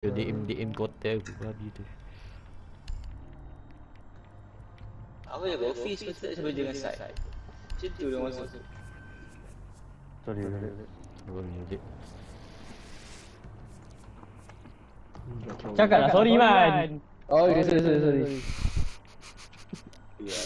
Dia DM, ah. DM kotel aku babi tu. Apa dia office pun tak sebab jangan side? Macam tu dia masuk. Sorry, sorry. Aku ni dik Cakap lah sorry lah. man. Oh, sorry, sorry, sorry. Ya,